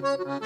Música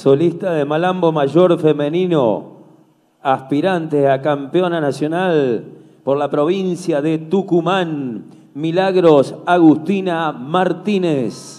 Solista de Malambo Mayor Femenino, aspirante a campeona nacional por la provincia de Tucumán, Milagros Agustina Martínez.